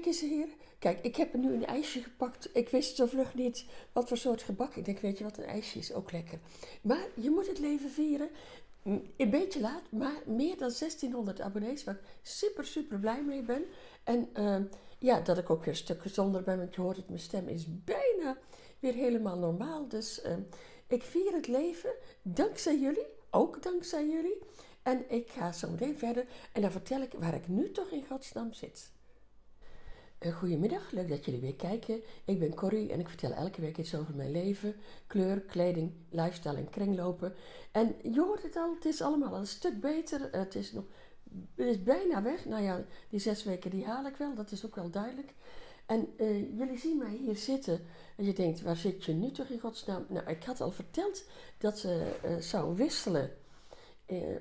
kijk eens hier. Kijk, ik heb nu een ijsje gepakt. Ik wist zo vlug niet wat voor soort gebak. Ik denk, weet je wat, een ijsje is ook lekker. Maar je moet het leven vieren. Een beetje laat, maar meer dan 1600 abonnees, waar ik super, super blij mee ben. En uh, ja, dat ik ook weer een stuk gezonder ben, want je hoort het, mijn stem is bijna weer helemaal normaal. Dus uh, ik vier het leven dankzij jullie, ook dankzij jullie. En ik ga zo meteen verder en dan vertel ik waar ik nu toch in godsnaam zit. Uh, goedemiddag, leuk dat jullie weer kijken. Ik ben Corrie en ik vertel elke week iets over mijn leven, kleur, kleding, lifestyle en kringlopen. En je hoort het al, het is allemaal een stuk beter. Het is, nog, het is bijna weg. Nou ja, die zes weken die haal ik wel, dat is ook wel duidelijk. En uh, jullie zien mij hier zitten en je denkt, waar zit je nu toch in godsnaam? Nou, ik had al verteld dat ze zou wisselen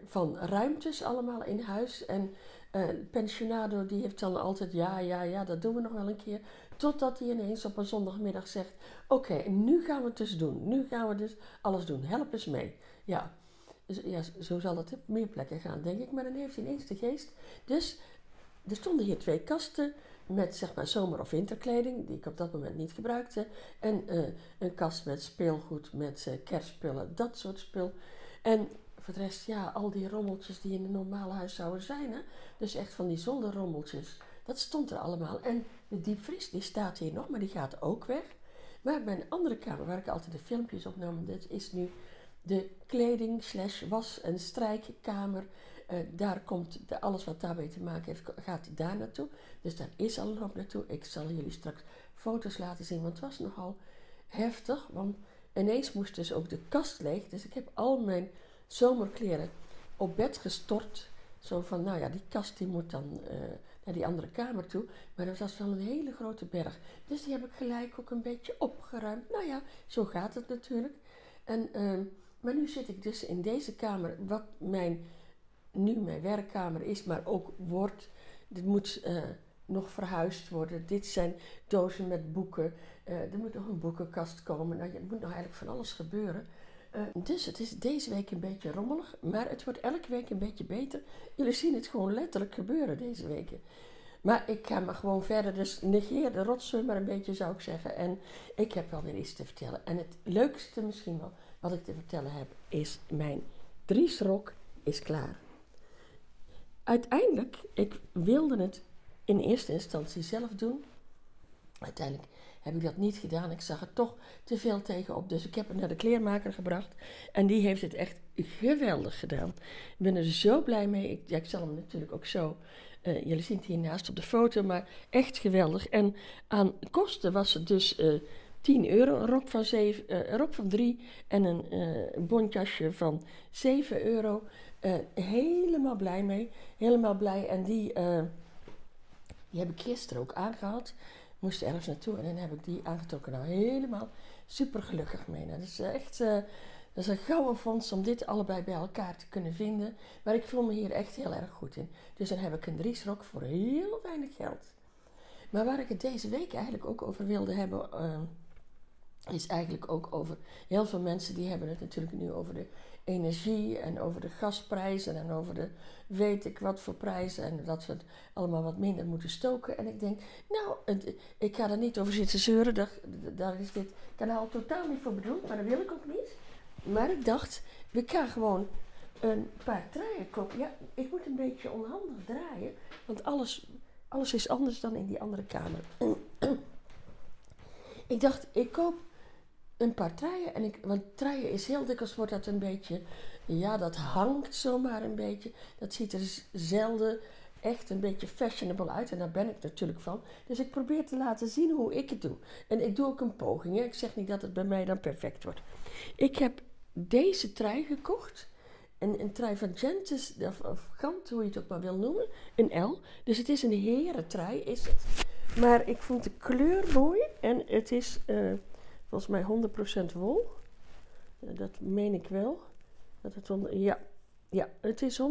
van ruimtes allemaal in huis. En uh, pensionado die heeft dan altijd ja, ja, ja, dat doen we nog wel een keer. Totdat hij ineens op een zondagmiddag zegt: Oké, nu gaan we het dus doen. Nu gaan we dus alles doen. Help eens mee. Ja, dus, ja zo zal het op meer plekken gaan, denk ik. Maar dan heeft hij ineens de geest. Dus er stonden hier twee kasten met zeg maar zomer- of winterkleding, die ik op dat moment niet gebruikte. En uh, een kast met speelgoed, met uh, kerstspullen, dat soort spul. En voor de rest, ja, al die rommeltjes die in een normaal huis zouden zijn. Hè? Dus echt van die zolderrommeltjes. Dat stond er allemaal. En de diepvries, die staat hier nog, maar die gaat ook weg. Maar mijn andere kamer, waar ik altijd de filmpjes opnam, dat is nu de kleding slash was- en strijkkamer. Uh, daar komt de, alles wat daarbij te maken heeft, gaat daar naartoe. Dus daar is al een hoop naartoe. Ik zal jullie straks foto's laten zien, want het was nogal heftig. Want ineens moest dus ook de kast leeg. Dus ik heb al mijn zomerkleren op bed gestort. Zo van, nou ja, die kast die moet dan uh, naar die andere kamer toe. Maar dat was wel een hele grote berg. Dus die heb ik gelijk ook een beetje opgeruimd. Nou ja, zo gaat het natuurlijk. En, uh, maar nu zit ik dus in deze kamer, wat mijn, nu mijn werkkamer is, maar ook wordt. Dit moet uh, nog verhuisd worden. Dit zijn dozen met boeken. er moet nog een boekenkast komen. Nou, er moet nog eigenlijk van alles gebeuren. Uh, dus het is deze week een beetje rommelig, maar het wordt elke week een beetje beter. Jullie zien het gewoon letterlijk gebeuren deze weken. Maar ik ga maar gewoon verder, dus negeer de rotzooi maar een beetje zou ik zeggen. En ik heb wel weer iets te vertellen. En het leukste misschien wel wat ik te vertellen heb, is mijn driesrok is klaar. Uiteindelijk, ik wilde het in eerste instantie zelf doen. Uiteindelijk heb ik dat niet gedaan. Ik zag er toch te veel tegenop. Dus ik heb het naar de kleermaker gebracht. En die heeft het echt geweldig gedaan. Ik ben er zo blij mee. Ik, zal hem natuurlijk ook zo. Uh, jullie zien het hiernaast op de foto. Maar echt geweldig. En aan kosten was het dus uh, 10 euro. Een rok van, 7, uh, een rok van 3 en een bontjasje van 7 euro. helemaal blij mee. Helemaal blij. En die, die heb ik gisteren ook aangehad moest ergens naartoe en dan heb ik die aangetrokken. Nou, helemaal super gelukkig mee. Nou, dat is echt uh, dat is een gouden fonds om dit allebei bij elkaar te kunnen vinden. Maar ik voel me hier echt heel erg goed in. Dus dan heb ik een driesrok voor heel weinig geld. Maar waar ik het deze week eigenlijk ook over wilde hebben, uh, is eigenlijk ook over heel veel mensen die hebben het natuurlijk nu over de energie en over de gasprijzen en over de weet ik wat voor prijzen en dat we het allemaal wat minder moeten stoken. En ik denk, nou, ik ga er niet over zitten zeuren, daar, daar is dit kanaal totaal niet voor bedoeld, maar dat wil ik ook niet. Maar ik dacht, we gaan gewoon een paar truien kopen. Ja, ik moet een beetje onhandig draaien, want alles, alles is anders dan in die andere kamer. ik dacht, ik koop een paar truien. En ik, want truien is heel dikwijls wordt dat een beetje, ja, dat hangt zomaar een beetje. Dat ziet er zelden echt een beetje fashionable uit. En daar ben ik natuurlijk van. Dus ik probeer te laten zien hoe ik het doe. En ik doe ook een poging. Hè. Ik zeg niet dat het bij mij dan perfect wordt. Ik heb deze trui gekocht. Een, een trui van Gentis, of, of Gant, hoe je het ook maar wil noemen. Een L. Dus het is een herentrui, is het. Maar ik vond de kleur mooi. En het is... Uh, volgens mij 100% wol. Dat meen ik wel. Dat het ja, ja, het is 100%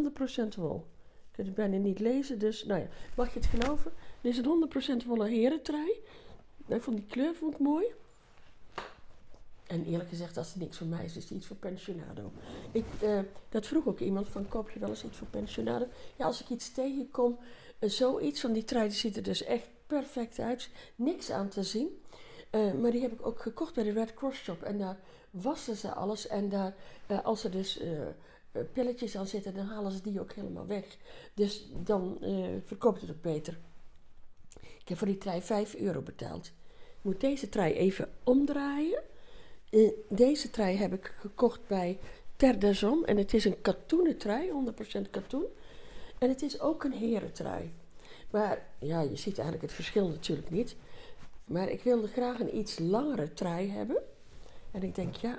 wol. Ik kan het bijna niet lezen, dus nou ja, mag je het geloven? Dit is een 100% wollen herentrui. Ik vond die kleur vond ik mooi. En eerlijk gezegd, als het niks voor mij is, is het iets voor pensionado. Ik, uh, dat vroeg ook iemand van, koop je wel eens iets voor pensionado? Ja, als ik iets tegenkom, uh, zoiets van die trui, ziet er dus echt perfect uit. Niks aan te zien. Eh, maar die heb ik ook gekocht bij de Red Cross Shop. En daar wassen ze alles. En daar, eh, als er dus uh, pilletjes aan zitten, dan halen ze die ook helemaal weg. Dus dan verkoopt het ook beter. Ik heb voor die trui 5 euro betaald. Ik moet deze trui even omdraaien. deze trui heb ik gekocht bij Ter de Zon. En het is een katoenen trui, 100% katoen. En het is ook een herentrui. Maar ja, je ziet eigenlijk het verschil natuurlijk niet. Maar ik wilde graag een iets langere trui hebben. En ik denk, ja,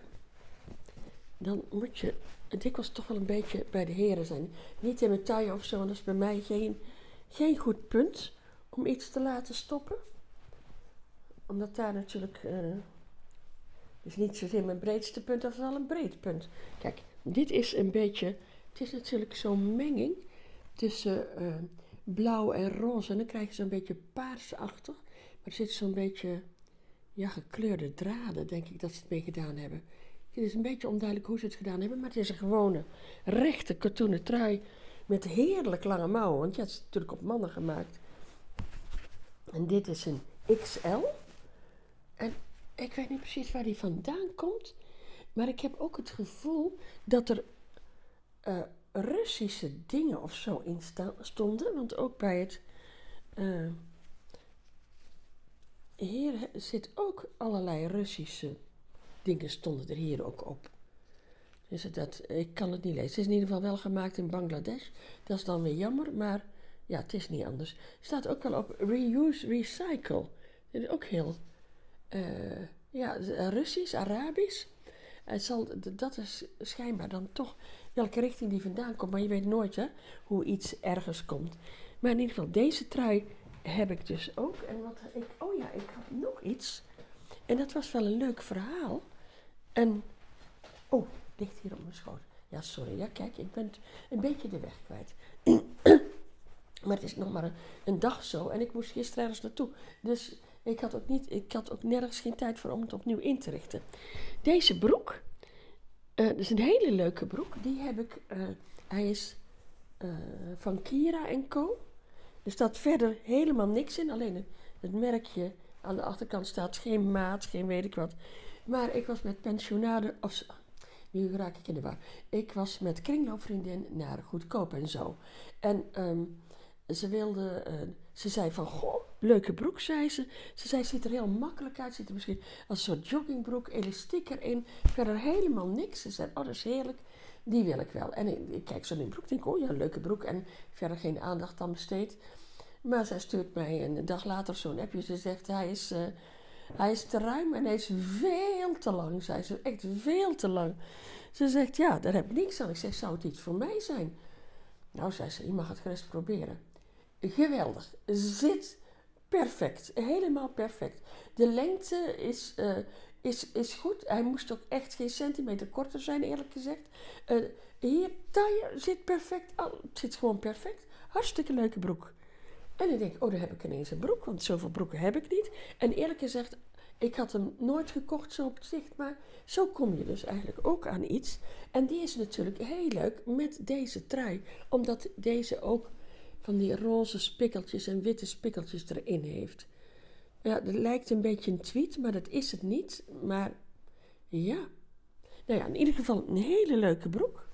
dan moet je dikwijls toch wel een beetje bij de heren zijn. Niet in mijn taille of zo, want dat is bij mij geen, geen goed punt om iets te laten stoppen. Omdat daar natuurlijk, uh, is niet zozeer mijn breedste punt, dat is wel een breed punt. Kijk, dit is een beetje, het is natuurlijk zo'n menging tussen uh, blauw en roze. En dan krijg je zo'n beetje paarsachtig. Er zitten zo'n beetje ja, gekleurde draden, denk ik, dat ze het mee gedaan hebben. Het is een beetje onduidelijk hoe ze het gedaan hebben, maar het is een gewone rechte katoenen trui met heerlijk lange mouwen. Want ja, het is natuurlijk op mannen gemaakt. En dit is een XL. En ik weet niet precies waar die vandaan komt. Maar ik heb ook het gevoel dat er uh, Russische dingen of zo in stonden. Want ook bij het. Uh, hier zit ook allerlei Russische dingen stonden er hier ook op. Dus dat, ik kan het niet lezen. Het is in ieder geval wel gemaakt in Bangladesh. Dat is dan weer jammer, maar ja, het is niet anders. Er staat ook wel op reuse, recycle. Dat is ook heel uh, ja, Russisch, Arabisch. Het zal, dat is schijnbaar dan toch welke richting die vandaan komt. Maar je weet nooit hè, hoe iets ergens komt. Maar in ieder geval, deze trui heb ik dus ook. En wat ik, oh ja, ik had nog iets. En dat was wel een leuk verhaal. En, oh, ligt hier op mijn schoot. Ja, sorry. Ja, kijk, ik ben een beetje de weg kwijt. maar het is nog maar een, dag zo. En ik moest gisteren ergens naartoe. Dus ik had, ook niet, ik had ook nergens geen tijd voor om het opnieuw in te richten. Deze broek, uh, dat is een hele leuke broek. Die heb ik, uh, hij is uh, van Kira Co. Er staat verder helemaal niks in, alleen het merkje aan de achterkant staat geen maat, geen weet ik wat. Maar ik was met pensionade, of nu raak ik in de war. Ik was met kringloopvriendin naar Goedkoop en zo. En um, ze wilde, uh, ze zei van, goh, leuke broek, zei ze. Ze zei, ziet er heel makkelijk uit, ziet er misschien als een soort joggingbroek, elastiek erin. Verder helemaal niks. Ze zei, oh, dat is heerlijk. Die wil ik wel. En ik, kijk zo in de broek, denk, oh ja, leuke broek. En verder geen aandacht aan besteed. Maar zij stuurt mij een dag later zo'n appje. Ze zegt, hij is, uh, hij is te ruim en hij is veel te lang. Zei ze, echt veel te lang. Ze zegt, ja, daar heb ik niks aan. Ik zeg, zou het iets voor mij zijn? Nou, zei ze, je mag het gerust proberen. Geweldig. Zit perfect. Helemaal perfect. De lengte is, uh, is, is goed. Hij moest ook echt geen centimeter korter zijn, eerlijk gezegd. Hier, taille zit perfect. Het zit gewoon perfect. Hartstikke leuke broek. En dan denk ik, oh, dan heb ik ineens een broek, want zoveel broeken heb ik niet. En eerlijk gezegd, ik had hem nooit gekocht zo op zicht, maar zo kom je dus eigenlijk ook aan iets. En die is natuurlijk heel leuk met deze trui, omdat deze ook van die roze spikkeltjes en witte spikkeltjes erin heeft. Ja, dat lijkt een beetje een tweet, maar dat is het niet. Maar ja, nou ja, in ieder geval een hele leuke broek.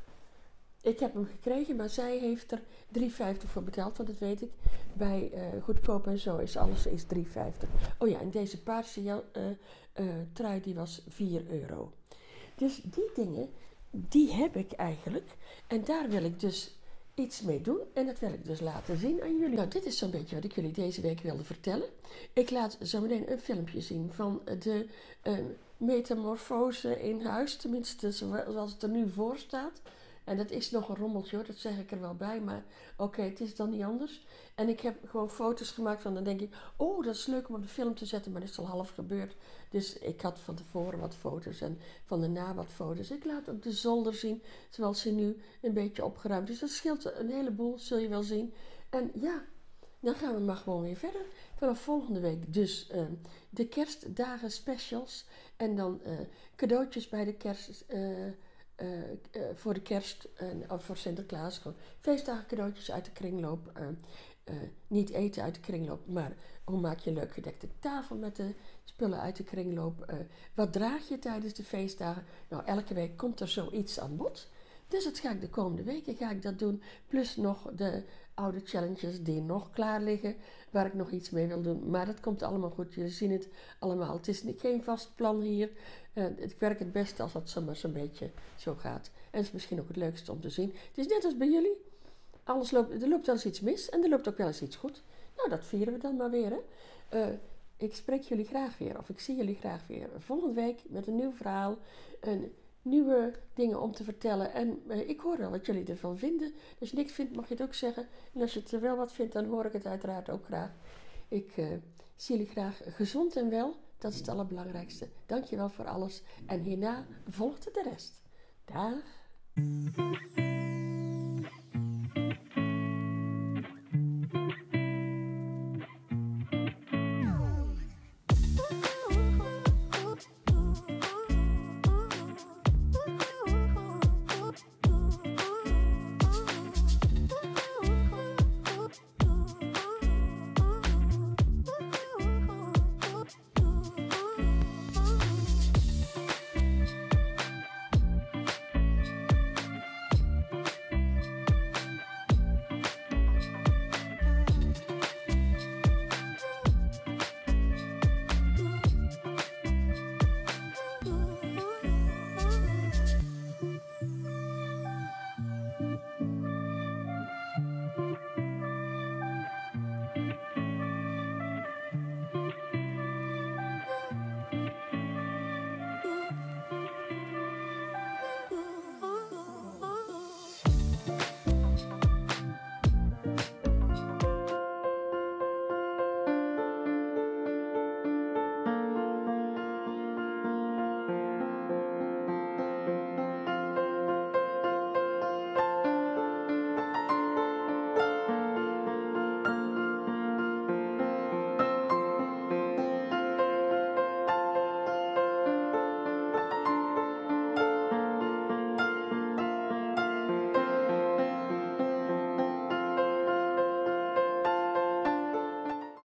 Ik heb hem gekregen, maar zij heeft er 3,50 voor betaald, want dat weet ik. Bij uh, Goedkoop en zo is alles is 3,50. Oh ja, en deze paarse uh, trui die was 4 euro. Dus die dingen, die heb ik eigenlijk. En daar wil ik dus iets mee doen. En dat wil ik dus laten zien aan jullie. Nou, dit is zo'n beetje wat ik jullie deze week wilde vertellen. Ik laat zo meteen een filmpje zien van de metamorfose in huis. Tenminste, zoals het er nu voor staat. En dat is nog een rommeltje hoor, dat zeg ik er wel bij. Maar oké, het is dan niet anders. En ik heb gewoon foto's gemaakt van, dan denk ik, oh dat is leuk om op de film te zetten, maar dat is al half gebeurd. Dus ik had van tevoren wat foto's en van daarna wat foto's. Ik laat ook de zolder zien, zoals ze nu een beetje opgeruimd is. Dat scheelt een heleboel, zul je wel zien. En ja, dan gaan we maar gewoon weer verder. Vanaf volgende week dus uh, de kerstdagen specials. En dan uh, cadeautjes bij de kerst... Uh, voor de kerst en of voor Sinterklaas. Feestdagen cadeautjes uit de kringloop. Uh, niet eten uit de kringloop, maar hoe maak je een leuk gedekte tafel met de spullen uit de kringloop? Wat draag je tijdens de feestdagen? Nou, elke week komt er zoiets aan bod. Dus dat ga ik de komende weken ga ik dat doen. Plus nog de oude challenges die nog klaar liggen, waar ik nog iets mee wil doen. Maar dat komt allemaal goed. Jullie zien het allemaal. Het is geen vast plan hier. Uh, ik werk het beste als dat zomaar zo'n beetje zo gaat. En het is misschien ook het leukste om te zien. Het is net als bij jullie. Alles loopt, er loopt wel eens iets mis en er loopt ook wel eens iets goed. Nou, dat vieren we dan maar weer. Hè? Uh, ik spreek jullie graag weer, of ik zie jullie graag weer volgende week met een nieuw verhaal. Een nieuwe dingen om te vertellen. En uh, ik hoor wel wat jullie ervan vinden. Als je niks vindt, mag je het ook zeggen. En als je het wel wat vindt, dan hoor ik het uiteraard ook graag. Ik uh, zie jullie graag gezond en wel. Dat is het allerbelangrijkste. Dankjewel voor alles. En hierna volgt de rest. Dag.